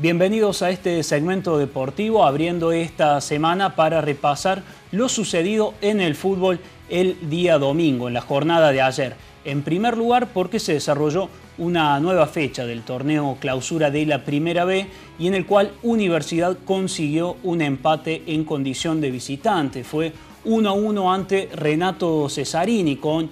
Bienvenidos a este segmento deportivo, abriendo esta semana para repasar lo sucedido en el fútbol el día domingo, en la jornada de ayer. En primer lugar, porque se desarrolló una nueva fecha del torneo clausura de la Primera B y en el cual Universidad consiguió un empate en condición de visitante. Fue 1 a 1 ante Renato Cesarini con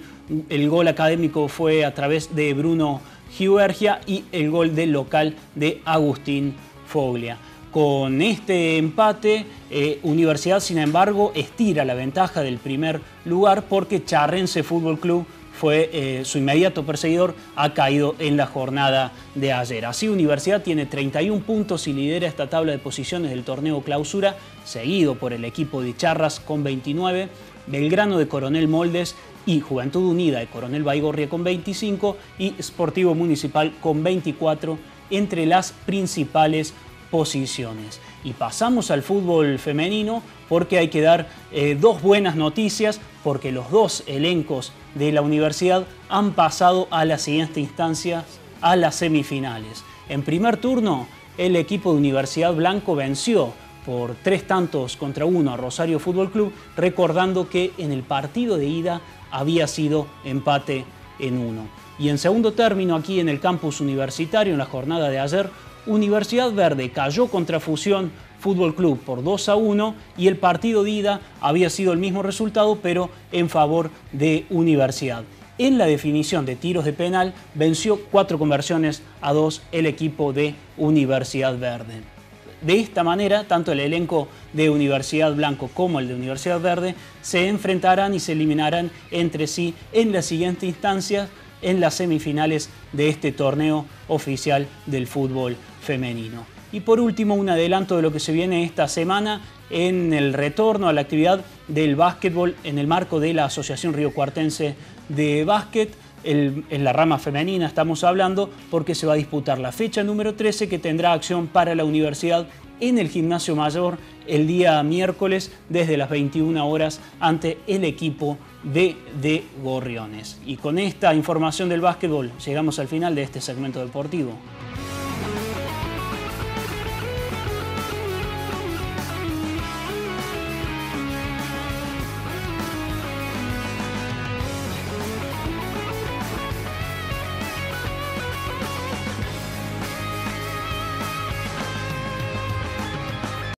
el gol académico fue a través de Bruno Giuergia y el gol del local de Agustín Foglia. Con este empate, eh, Universidad, sin embargo, estira la ventaja del primer lugar porque Charrense Fútbol Club fue eh, su inmediato perseguidor, ha caído en la jornada de ayer. Así Universidad tiene 31 puntos y lidera esta tabla de posiciones del torneo clausura, seguido por el equipo de Charras con 29, Belgrano de Coronel Moldes y Juventud Unida de Coronel Baigorria con 25 y Sportivo Municipal con 24 entre las principales posiciones. Y pasamos al fútbol femenino porque hay que dar eh, dos buenas noticias porque los dos elencos de la universidad han pasado a las siguientes instancias, a las semifinales. En primer turno, el equipo de Universidad Blanco venció por tres tantos contra uno a Rosario Fútbol Club, recordando que en el partido de ida había sido empate en uno. Y en segundo término, aquí en el campus universitario, en la jornada de ayer, Universidad Verde cayó contra Fusión Fútbol Club por 2 a 1 y el partido de ida había sido el mismo resultado, pero en favor de Universidad. En la definición de tiros de penal venció cuatro conversiones a dos el equipo de Universidad Verde. De esta manera, tanto el elenco de Universidad Blanco como el de Universidad Verde se enfrentarán y se eliminarán entre sí en las siguientes instancias en las semifinales de este torneo oficial del fútbol femenino. Y por último, un adelanto de lo que se viene esta semana en el retorno a la actividad del básquetbol en el marco de la Asociación Río Cuartense de Básquet en la rama femenina estamos hablando, porque se va a disputar la fecha número 13 que tendrá acción para la universidad en el gimnasio mayor el día miércoles desde las 21 horas ante el equipo de, de Gorriones. Y con esta información del básquetbol llegamos al final de este segmento deportivo.